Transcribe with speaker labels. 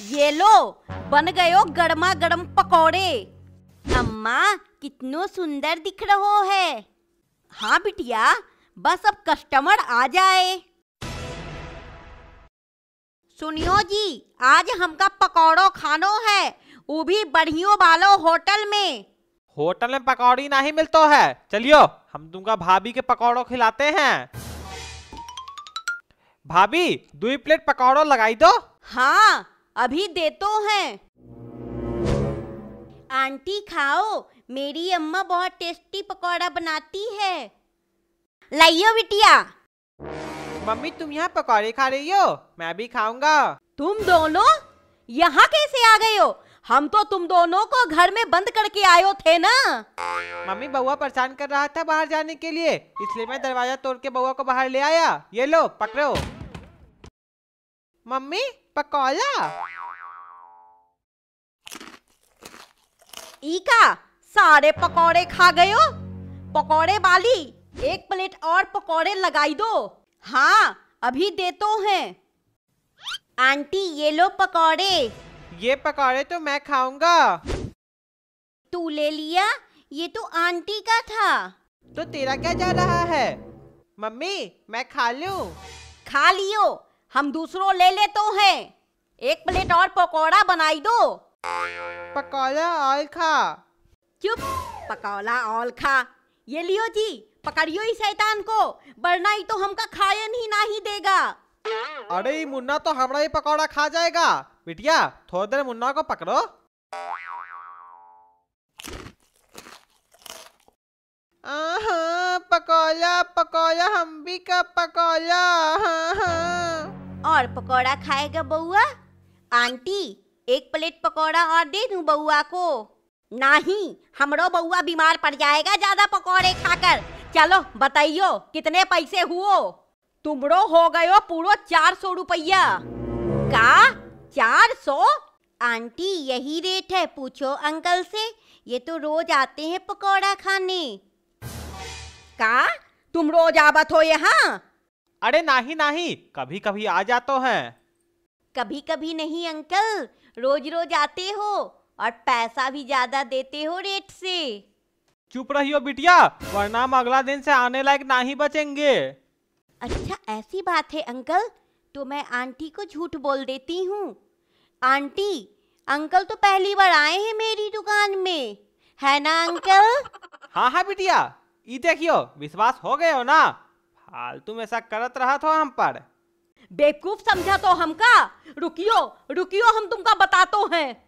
Speaker 1: ये लो बन गयो गरमा गरम पकौड़े। अम्मा कितनो सुंदर दिख रहो है। हाँ बिटिया बस अब कस्टमर आ जाए। सुनियो जी आज हमका पकौड़ो खानो है वो भी बढ़ियों वालो होटल में।
Speaker 2: होटल में पकौड़ी नहीं मिलतो है। चलियो हम तुमका भाभी के पकौड़ो खिलाते हैं। भाभी दो प्लेट पकौड़ो लगाई दो।
Speaker 1: हाँ अभी देतो हैं। आंटी खाओ मेरी अम्मा बहुत टेस्टी पकौड़ा बनाती है। लाइयो बिटिया।
Speaker 2: मम्मी तुम यहाँ पकौड़े खा रही हो? मैं भी खाऊँगा।
Speaker 1: तुम दोनों? यहाँ कैसे आ गए हो? हम तो तुम दोनों को घर में बंद करके आयो थे ना?
Speaker 2: मम्मी बउआ परेशान कर रहा था बाहर जाने के लिए इसलिए मैं दरवाज़ा तोड़ के बउआ को बाहर ले आया। ये लो पकड़ो। मम्मी पकौड़ा
Speaker 1: ईका सारे पकौड़े खा गए हो? पकौड़े वाली एक प्लेट और पकौड़े लगाई दो। हाँ अभी देतो हैं। आंटी ये लो पकौड़े।
Speaker 2: ये पकौड़े तो मैं खाऊँगा।
Speaker 1: तू ले लिया? ये तो आंटी का था।
Speaker 2: तो तेरा क्या जा रहा है? मम्मी मैं खा लू।
Speaker 1: खा लियो। हम दूसरों ले ले तो हैं। एक प्लेट और पकौड़ा बनाई दो।
Speaker 2: पकौड़ा और खा।
Speaker 1: चुप। पकौड़ा और खा। ये लियो जी पकड़ियो इस शैतान को वरना ही तो हमका खायन ही नहीं देगा।
Speaker 2: अरे मुन्ना तो हमारा ही पकौड़ा खा जाएगा। बिटिया थोड़ी देर मुन्ना को पकड़ो। पकौड़ा पकौड़ा हम भी का पकौड़ा। हाँ, हाँ।
Speaker 1: और पकौड़ा खाएगा बउआ आंटी, एक प्लेट पकौड़ा और दे दूँ बउआ को? नहीं, हमरो बउआ बीमार पड़ जाएगा ज़्यादा पकौड़े खाकर। चलो, बताइयो, कितने पैसे हुओ? तुमरो हो गयो पूरो चार सौ रुपया। का? चार सौ? आंटी, यही रेट है, पूछो अंकल से। ये तो रोज आते हैं पकौड़ा खाने। का? तुम रोज आवत हो यहाँ?
Speaker 2: अरे नहीं नहीं कभी कभी आ जाते हैं।
Speaker 1: कभी कभी नहीं अंकल। रोज रोज आते हो और पैसा भी ज़्यादा देते हो रेट से।
Speaker 2: चुप रहियो बिटिया वरना हम अगला दिन से आने लायक नहीं बचेंगे।
Speaker 1: अच्छा ऐसी बात है अंकल। तो मैं आंटी को झूठ बोल देती हूँ। आंटी अंकल तो पहली बार आए हैं मेरी दुकान में। है ना अंकल?
Speaker 2: हाँ हाँ बिटिया। ये देखियो विश्वास हो गए हो ना? फालतू तुम ऐसा करत रहा था हम पर।
Speaker 1: बेवकूफ़ समझा तो हमका। रुकियो रुकियो, हम तुमका बताते हैं।